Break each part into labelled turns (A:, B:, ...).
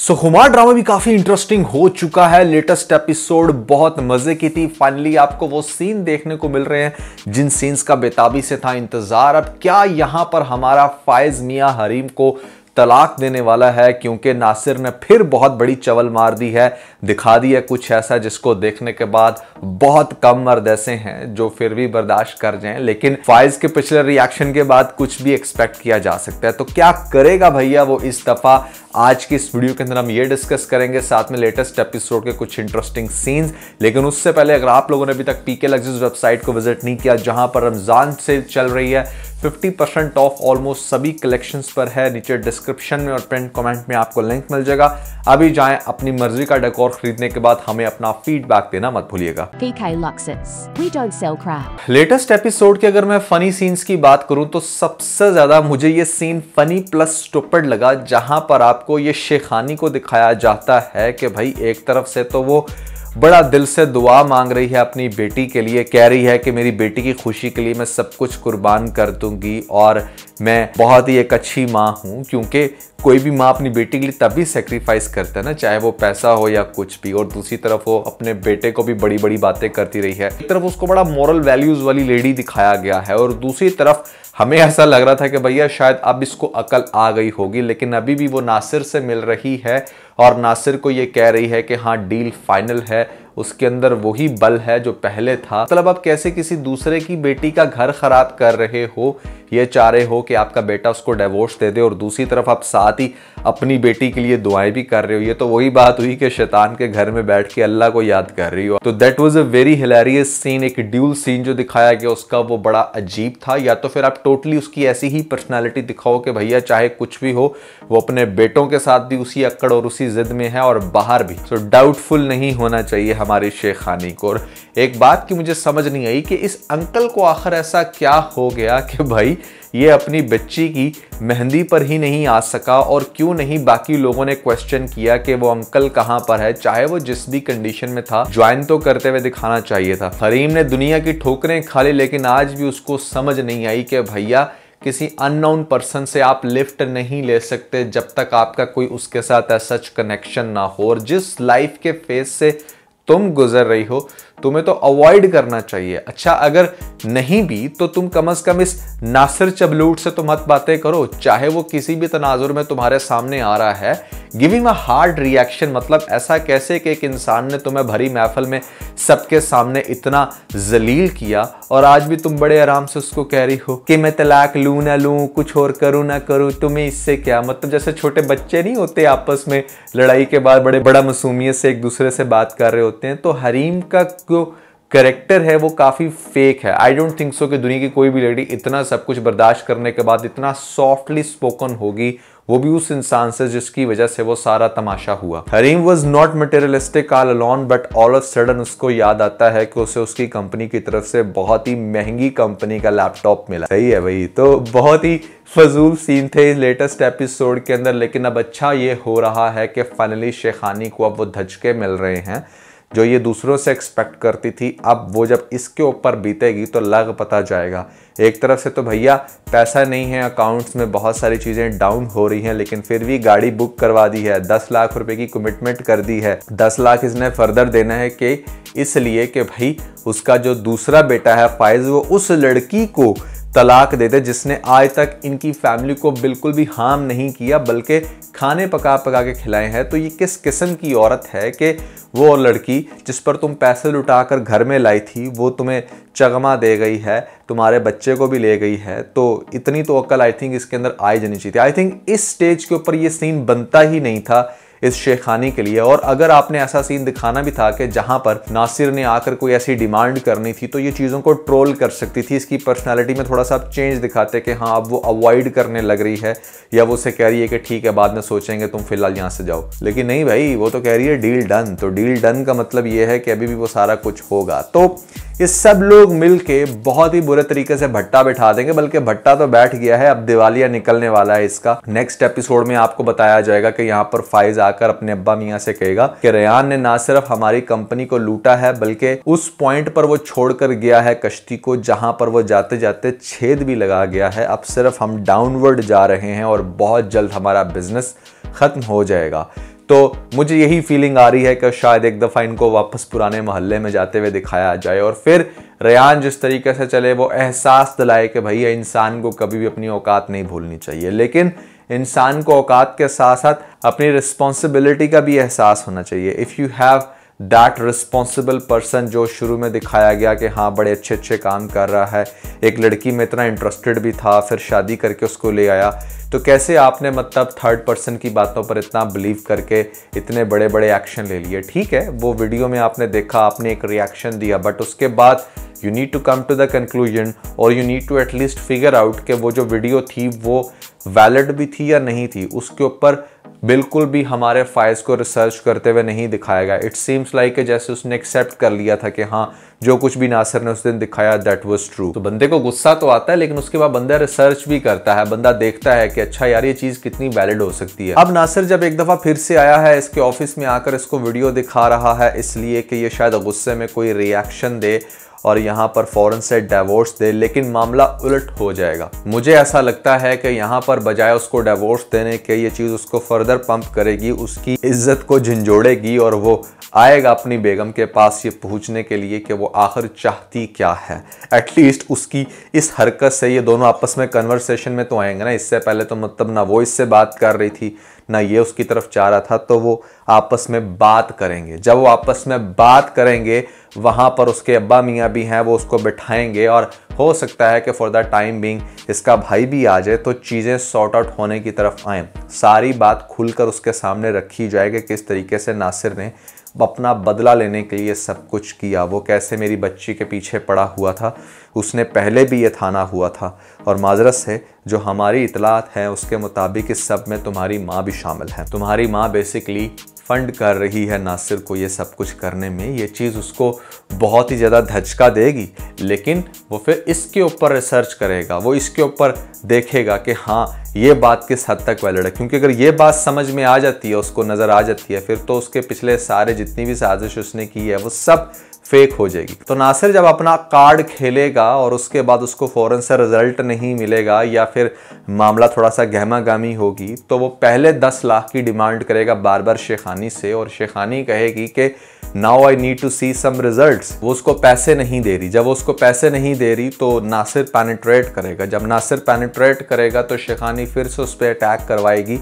A: सो हुमार drama भी काफ़ी interesting हो चुका है। लेटेस्ट एपिसोड बहुत मज़े की थी। फाइनली आपको वो सीन देखने को मिल रहे हैं, जिन सीन्स का बेताबी से था इंतज़ार। अब क्या यहाँ पर हमारा फायज मिया हरीम को तलाक देने वाला है, क्योंकि नासिर ने फिर बहुत बड़ी चवल मार दी है। दिखा दी है कुछ ऐसा जिसको देखने के बाद बहुत कम मर्द ऐसे हैं जो फिर भी बर्दाश्त कर जाएँ, लेकिन फाइज के पिछले रिएक्शन के बाद कुछ भी एक्सपेक्ट किया जा सकता है। तो क्या करेगा भैया वो इस दफ़ा? आज की इस वीडियो के अंदर हम ये डिस्कस करेंगे, साथ में लेटेस्ट एपिसोड के कुछ इंटरेस्टिंग सीन्स लेकिन उससे पहले अगर आप लोगों ने अभी तक पीके लग्जिस वेबसाइट को विज़िट नहीं किया, जहाँ पर रमज़ान से चल रही है 50% ऑफ़ ऑलमोस्ट सभी कलेक्शंस पर है नीचे डिस्क्रिप्शन में और प्रिंट कमेंट में आपको लिंक मिल जाएगा अभी जाएँ अपनी मर्ज़ी का डेकोर खरीदने के बाद हमें अपना फीडबैक देना मत भूलिएगा
B: PK Luxus. We don't sell crap.
A: Latest episode की अगर मैं फनी सीन्स की बात करूँ तो सबसे ज़्यादा मुझे ये सीन फनी प्लस स्टूपिड लगा जहाँ पर आपको ये शेखानी को दिखाया जाता है कि भाई एक तरफ़ से तो वो बड़ा दिल से दुआ मांग रही है अपनी बेटी के लिए। कह रही है कि मेरी बेटी की खुशी के लिए मैं सब कुछ कुर्बान कर दूँगी और मैं बहुत ही एक अच्छी माँ हूँ, क्योंकि कोई भी माँ अपनी बेटी के लिए तभी सेक्रीफाइस करता है ना, चाहे वो पैसा हो या कुछ भी। और दूसरी तरफ़ वो अपने बेटे को भी बड़ी बड़ी बातें करती रही है। एक तरफ़ उसको बड़ा मॉरल वैल्यूज़ वाली लेडी दिखाया गया है और दूसरी तरफ़ हमें ऐसा लग रहा था कि भैया शायद अब इसको अकल आ गई होगी, लेकिन अभी भी वो नासिर से मिल रही है और नासिर को ये कह रही है कि हाँ डील फाइनल है। उसके अंदर वही बल है जो पहले था। मतलब आप कैसे किसी दूसरे की बेटी का घर खराब कर रहे हो ये चाह रहे हो कि आपका बेटा उसको डिवोर्स दे दे और दूसरी तरफ़ आप साथ ही अपनी बेटी के लिए दुआएँ भी कर रहे हो। ये तो वही बात हुई कि शैतान के घर में बैठ के अल्लाह को याद कर रही हो। तो that was a very hilarious scene एक ड्यूल सीन जो दिखाया गया उसका वो बड़ा अजीब था। या तो फिर आप टोटली उसकी ऐसी ही पर्सनैलिटी दिखाओ कि भैया चाहे कुछ भी हो वो अपने बेटों के साथ भी उसी अक्कड़ और उसी जिद में है और बाहर भी। सो so, डाउटफुल नहीं होना चाहिए हमारी शेखानी को। और एक बात की मुझे समझ नहीं आई कि इस अंकल को आखिर ऐसा क्या हो गया कि भाई, ये अपनी बच्ची की मेहंदी पर ही नहीं आ सका और क्यों नहीं बाकी लोगों ने क्वेश्चन किया कि वो अंकल कहाँ पर है, चाहे वो जिस भी कंडीशन में था ज्वाइन तो करते हुए दिखाना चाहिए था। हरीम ने दुनिया की ठोकरें खा ली लेकिन आज भी उसको समझ नहीं आई कि भैया, किसी अननोन पर्सन से आप लिफ्ट नहीं ले सकते जब तक आपका कोई उसके साथ सच कनेक्शन ना हो। और जिस लाइफ के फेस से तुम गुजर रही हो तुम्हें तो अवॉइड करना चाहिए। अच्छा अगर नहीं भी तो तुम कम अज कम इस नासिर चबलूट से तो मत बातें करो। चाहे वो किसी भी तनाजुर में तुम्हारे सामने आ रहा है गिविंग अ हार्ड रिएक्शन मतलब ऐसा कैसे कि एक इंसान ने तुम्हें भरी महफल में सबके सामने इतना जलील किया और आज भी तुम बड़े आराम से उसको कह रही हो कि मैं तलाक लू, ना लूँ, कुछ और करूँ, ना करूँ, तुम्हें इससे क्या? मतलब जैसे छोटे बच्चे नहीं होते आपस में लड़ाई के बाद बड़े बड़ा मासूमियत से एक दूसरे से बात कर रहे होते हैं तो हरीम का जो करेक्टर है वो काफ़ी फेक है। आई डोंट थिंक सो कि दुनिया की कोई भी लेडी इतना सब कुछ बर्दाश्त करने के बाद इतना सॉफ्टली स्पोकन होगी, वो भी उस इंसान से जिसकी वजह से वो सारा तमाशा हुआ। Hareem was not materialistic all alone but all of sudden उसको याद आता है कि उसे उसकी कंपनी की तरफ़ से बहुत ही महँगी कंपनी का लैपटॉप मिला। सही है भाई तो बहुत ही फजूल सीन थे इस लेटेस्ट एपिसोड के अंदर, लेकिन अब अच्छा ये हो रहा है कि फाइनली शेखानी को अब वो धचके मिल रहे हैं। जो ये दूसरों से एक्सपेक्ट करती थी, अब वो जब इसके ऊपर बीतेगी तो लग पता जाएगा। एक तरफ़ से तो भैया पैसा नहीं है अकाउंट्स में बहुत सारी चीज़ें डाउन हो रही हैं, लेकिन फिर भी गाड़ी बुक करवा दी है, दस लाख रुपए की कमिटमेंट कर दी है। दस लाख इसने फर्दर देना है कि इसलिए कि भाई, उसका जो दूसरा बेटा है फाइज वो उस लड़की को तलाक दे दे, जिसने आज तक इनकी फैमिली को बिल्कुल भी हार्म नहीं किया, बल्कि खाने पका पका के खिलाए हैं। तो ये किस किस्म की औरत है कि वो लड़की जिस पर तुम पैसे लुटाकर घर में लाई थी, वो तुम्हें चगमा दे गई है, तुम्हारे बच्चे को भी ले गई है। तो इतनी तो अक्ल आई थिंक इसके अंदर आई जानी चाहिए। आई थिंक इस स्टेज के ऊपर ये सीन बनता ही नहीं था इस शेखानी के लिए। और अगर आपने ऐसा सीन दिखाना भी था कि जहाँ पर नासिर ने आकर कोई ऐसी डिमांड करनी थी तो ये चीज़ों को ट्रोल कर सकती थी। इसकी पर्सनैलिटी में थोड़ा सा आप चेंज दिखाते कि हाँ अब वो अवॉइड करने लग रही है, या वो उसे कह रही है कि ठीक है, बाद में सोचेंगे, तुम फ़िलहाल यहाँ से जाओ। लेकिन नहीं भाई, वो तो कह रही है डील डन तो डील डन का मतलब ये है कि अभी भी वो सारा कुछ होगा। तो ये सब लोग मिलके बहुत ही बुरे तरीके से भट्टा बैठा देंगे, बल्कि भट्टा तो बैठ गया है, अब दिवालिया निकलने वाला है इसका। नेक्स्ट एपिसोड में आपको बताया जाएगा कि यहाँ पर फाइज आकर अपने अब्बा मियाँ से कहेगा कि रेयान ने ना सिर्फ़ हमारी कंपनी को लूटा है, बल्कि उस पॉइंट पर वो छोड़कर गया है कश्ती को, जहाँ पर वो जाते जाते छेद भी लगा गया है। अब सिर्फ़ हम डाउनवर्ड जा रहे हैं और बहुत जल्द हमारा बिज़नेस खत्म हो जाएगा। तो मुझे यही फीलिंग आ रही है कि शायद एक दफ़ा इनको वापस पुराने मोहल्ले में जाते हुए दिखाया जाए। और फिर रेहान जिस तरीके से चले, वो एहसास दिलाए कि भैया इंसान को कभी भी अपनी औकात नहीं भूलनी चाहिए। लेकिन इंसान को औकात के साथ साथ अपनी रिस्पॉन्सिबिलिटी का भी एहसास होना चाहिए। If you have that responsible person जो शुरू में दिखाया गया कि हाँ बड़े अच्छे अच्छे काम कर रहा है, एक लड़की में इतना इंटरेस्टेड भी था, फिर शादी करके उसको ले आया तो कैसे आपने मतलब थर्ड पर्सन की बातों पर इतना बिलीव करके इतने बड़े बड़े एक्शन ले लिए? ठीक है, वो वीडियो में आपने देखा, आपने एक रिएक्शन दिया बट उसके बाद you need to come to the conclusion और you need to at least figure out कि वो जो वीडियो थी, वो वैलिड भी थी या नहीं थी? उसके ऊपर बिल्कुल भी हमारे फाइल्स को रिसर्च करते हुए नहीं दिखाया गया। इट सीम्स लाइक जैसे उसने एक्सेप्ट कर लिया था कि हाँ जो कुछ भी नासिर ने उस दिन दिखाया दैट वॉज़ ट्रू तो बंदे को गुस्सा तो आता है, लेकिन उसके बाद बंदा रिसर्च भी करता है, बंदा देखता है कि अच्छा यार, ये चीज़ कितनी वैलिड हो सकती है। अब नासिर जब एक दफ़ा फिर से आया है, इसके ऑफ़िस में आकर इसको वीडियो दिखा रहा है, इसलिए कि ये शायद गुस्से में कोई रिएक्शन दे। और यहाँ पर फ़ौरन से डिवोर्स दे, लेकिन मामला उलट हो जाएगा। मुझे ऐसा लगता है कि यहाँ पर बजाय उसको डिवोर्स देने के, ये चीज़ उसको फर्दर पंप करेगी, उसकी इज़्ज़त को झंझोड़ेगी और वो आएगा अपनी बेगम के पास ये पूछने के लिए कि वो आखिर चाहती क्या है। एटलीस्ट उसकी इस हरकत से ये दोनों आपस में कन्वर्सेशन में तो आएँगे ना। इससे पहले तो मतलब ना वो इससे बात कर रही थी, ना ये उसकी तरफ़ चाह रहा था तो वो आपस में बात करेंगे। जब वो आपस में बात करेंगे वहाँ पर उसके अब्बा मियाँ भी हैं, वो उसको बिठाएँगे और हो सकता है कि फॉर द टाइम बिंग इसका भाई भी आ जाए तो चीज़ें सॉर्ट आउट होने की तरफ़ आए। सारी बात खुलकर उसके सामने रखी जाएगी किस तरीके से नासिर ने अपना बदला लेने के लिए सब कुछ किया। वो कैसे मेरी बच्ची के पीछे पड़ा हुआ था, उसने पहले भी ये थाना हुआ था और माजरत से जो हमारी इतलात हैं, उसके मुताबिक इस सब में तुम्हारी माँ भी शामिल है। तुम्हारी माँ बेसिकली फंड कर रही है नासिर को ये सब कुछ करने में, ये चीज़ उसको बहुत ही ज़्यादा धचका देगी, लेकिन वो फिर इसके ऊपर रिसर्च करेगा, वो इसके ऊपर देखेगा कि हाँ ये बात किस हद तक वैलिड है। क्योंकि अगर ये बात समझ में आ जाती है, उसको नज़र आ जाती है, फिर तो उसके पिछले सारे जितनी भी साजिश उसने की है, वो सब फेक हो जाएगी। तो नासिर जब अपना कार्ड खेलेगा और उसके बाद उसको फ़ौरन से रिज़ल्ट नहीं मिलेगा या फिर मामला थोड़ा सा गहमा गामी होगी तो वो पहले दस लाख की डिमांड करेगा बार बार शेखानी से और शेखानी कहेगी कि now I need to see some results वो उसको पैसे नहीं दे रही। जब वो उसको पैसे नहीं दे रही तो नासिर पैनिट्रेट करेगा। जब नासिर पैनिट्रेट करेगा तो शेखानी फिर से उस पर अटैक करवाएगी।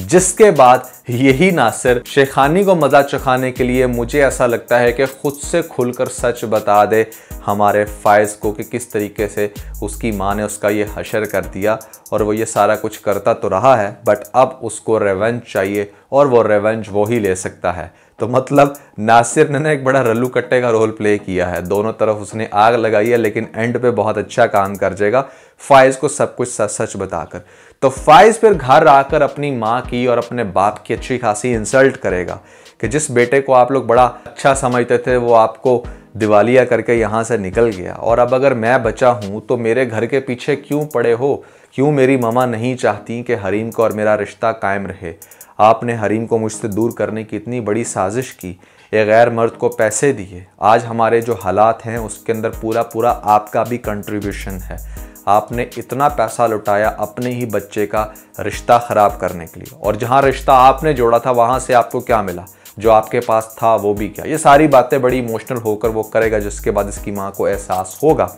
A: जिसके बाद यही नासिर शेखानी को मज़ा चखाने के लिए मुझे ऐसा लगता है कि खुद से खुलकर सच बता दे हमारे फायज को कि किस तरीके से उसकी माँ ने उसका ये हशर कर दिया और वो ये सारा कुछ करता तो रहा है बट अब उसको रेवेंज चाहिए और वो रेवेंज वो ही ले सकता है। तो मतलब नासिर ने ना एक बड़ा रल्लू कट्टे का रोल प्ले किया है। दोनों तरफ़ उसने आग लगाई है, लेकिन एंड पे बहुत अच्छा काम कर जाएगा फाइज को सब कुछ सच सच बताकर। तो फाइज फिर घर आकर अपनी माँ की और अपने बाप की अच्छी खासी इंसल्ट करेगा कि जिस बेटे को आप लोग बड़ा अच्छा समझते थे, वो आपको दिवालिया करके यहाँ से निकल गया। और अब अगर मैं बचा हूँ तो मेरे घर के पीछे क्यों पड़े हो? क्यों मेरी मामा नहीं चाहती कि हरीम को और मेरा रिश्ता कायम रहे? आपने हरीम को मुझसे दूर करने की इतनी बड़ी साजिश की एक गैर मर्द को पैसे दिए। आज हमारे जो हालात हैं, उसके अंदर पूरा पूरा आपका भी कंट्रीब्यूशन है। आपने इतना पैसा लुटाया अपने ही बच्चे का रिश्ता ख़राब करने के लिए। और जहाँ रिश्ता आपने जोड़ा था, वहाँ से आपको क्या मिला? जो आपके पास था, वो भी क्या? ये सारी बातें बड़ी इमोशनल होकर वो करेगा, जिसके बाद इसकी माँ को एहसास होगा।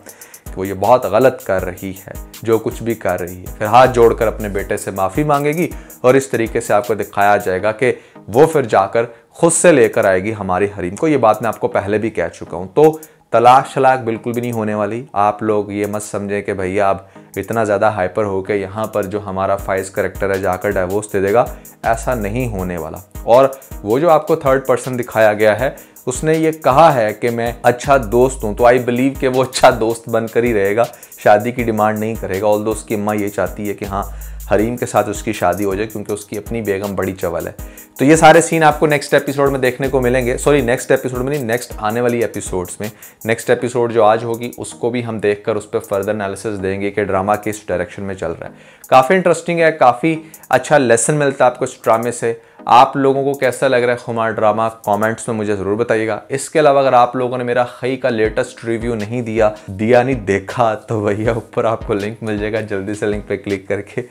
A: कि वो ये बहुत गलत कर रही है, जो कुछ भी कर रही है। फिर हाथ जोड़कर अपने बेटे से माफ़ी मांगेगी और इस तरीके से आपको दिखाया जाएगा कि वो फिर जाकर खुद से लेकर आएगी हमारी हरीम को। ये बात मैं आपको पहले भी कह चुका हूँ। तो तलाक शलाक बिल्कुल भी नहीं होने वाली। आप लोग ये मत समझें कि भैया आप इतना ज़्यादा हाइपर हो के यहाँ पर जो हमारा फाइज करेक्टर है जाकर डाइवोर्स दे देगा। ऐसा नहीं होने वाला। और वो जो आपको थर्ड पर्सन दिखाया गया है उसने ये कहा है कि मैं अच्छा दोस्त हूँ तो आई बिलीव कि वो अच्छा दोस्त बनकर ही रहेगा। शादी की डिमांड नहीं करेगा ऑल दोस्त की अम्मा ये चाहती है कि हाँ हरीम के साथ उसकी शादी हो जाए, क्योंकि उसकी अपनी बेगम बड़ी चवल है। तो ये सारे सीन आपको नेक्स्ट एपिसोड में देखने को मिलेंगे। सॉरी नेक्स्ट एपिसोड में नहीं नेक्स्ट आने वाली एपिसोड्स में। नेक्स्ट एपिसोड जो आज होगी, उसको भी हम देखकर उस पर फर्दर एनालिसिस देंगे कि ड्रामा किस डायरेक्शन में चल रहा है। काफ़ी इंटरेस्टिंग है, काफ़ी अच्छा लेसन मिलता है आपको इस ड्रामे से। आप लोगों को कैसा लग रहा है खुमार ड्रामा? कमेंट्स में मुझे ज़रूर बताइएगा। इसके अलावा अगर आप लोगों ने मेरा खई का लेटेस्ट रिव्यू नहीं दिया दिया नहीं, देखा तो भैया ऊपर आपको लिंक मिल जाएगा। जल्दी से लिंक पे क्लिक करके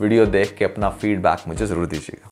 A: वीडियो देख के अपना फीडबैक मुझे ज़रूर दीजिएगा।